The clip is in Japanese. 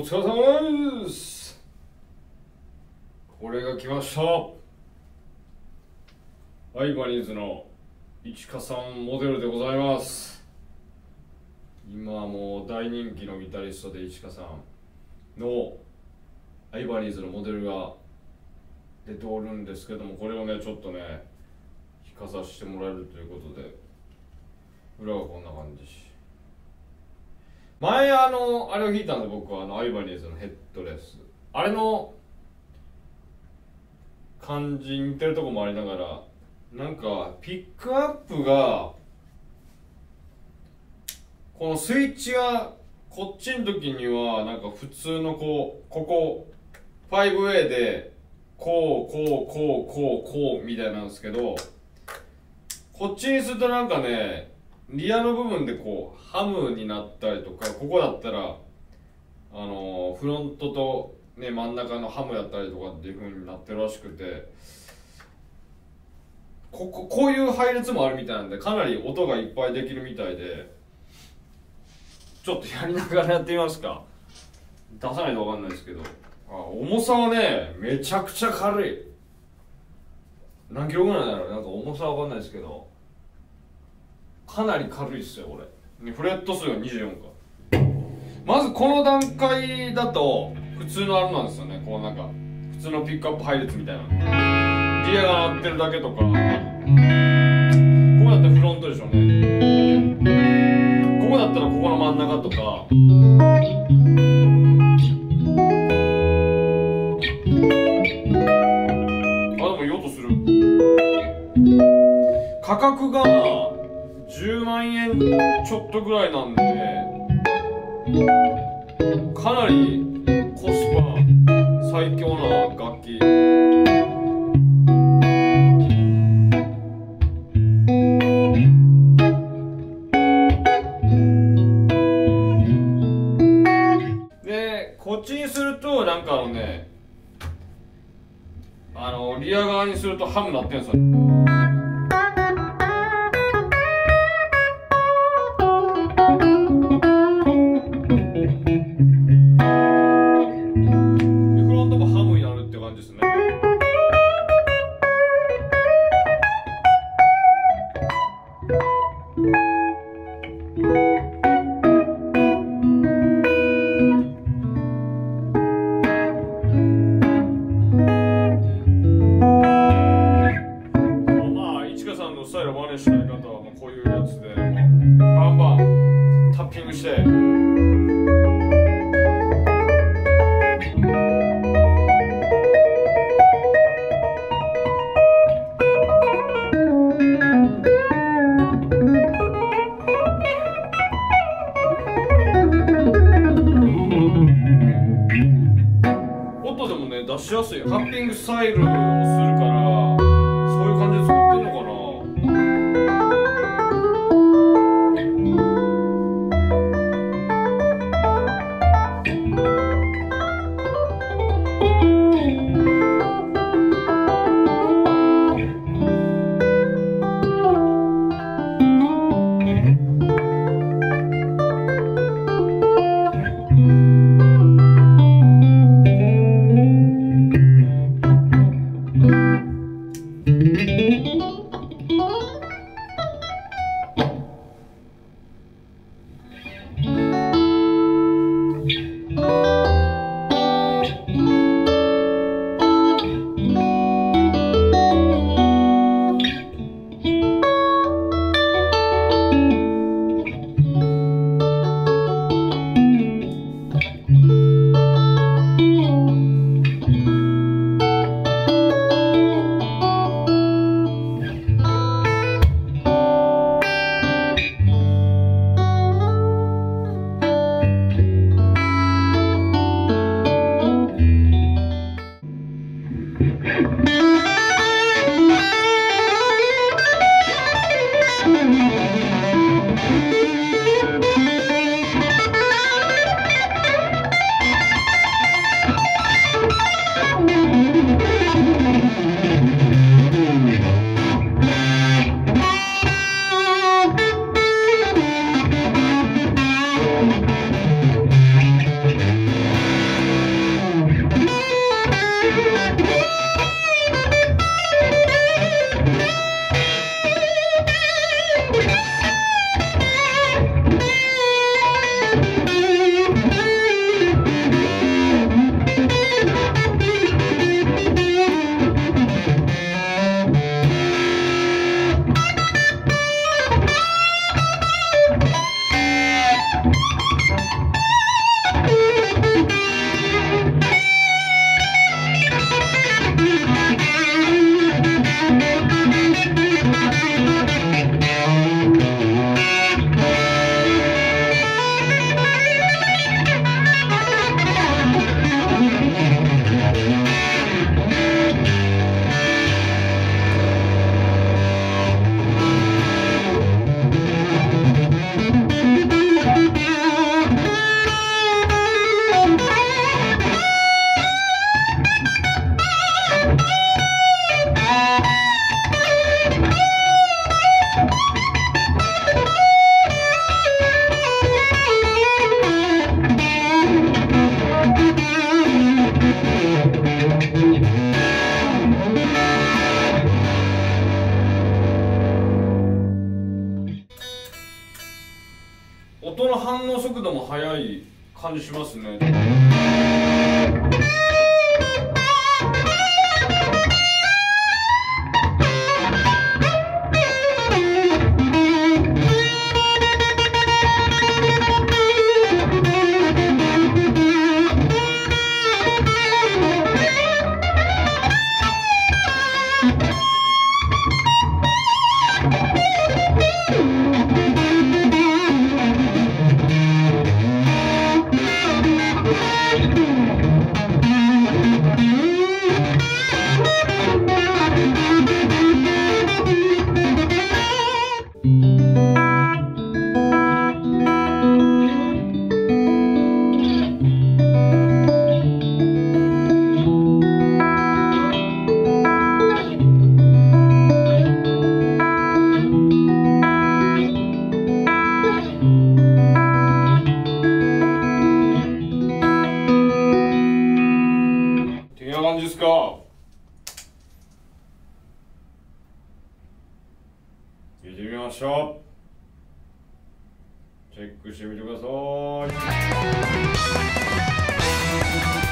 お疲れ様ですこれが来ました。アイバニーズの市川さんモデルでございます。今もう大人気のギタリストで市川さん。のアイバニーズのモデルが出ておるんですけどもこれをねちょっとね弾かさせてもらえるということで裏はこんな感じ前あのあれを弾いたんで僕はあのアイバニーズのヘッドレス。あれの感じに似てるとこもありながらなんかピックアップがこのスイッチがこっちの時にはなんか普通のこうここ 5A でこうこうこうこうこうみたいなんですけどこっちにするとなんかねリアの部分でこうハムになったりとかここだったらあのフロントと、ね、真ん中のハムやったりとかっていう風になってるらしくてこここういう配列もあるみたいなんでかなり音がいっぱいできるみたいでちょっとやりながらやってみますか。出さないと分かんないですけど。あ重さはねめちゃくちゃ軽い。何キロぐらいだろうなんか重さは分かんないですけど。かなり軽いっすよこれ。フレット数が24か。まずこの段階だと普通のあれなんですよね。こうなんか普通のピックアップ配列みたいな。ギアが鳴ってるだけとか。ここだったらフロントでしょうね。ここだったらここの真ん中とか。あでもいい音する。価格が10万円ちょっとぐらいなんでかなりコスパ最強な楽器。でこっちにするとなんかあのねあのリア側にするとハムなってんすよ。ムになるルをするから。音の反応速度も速い感じしますね。チェックしてみてください。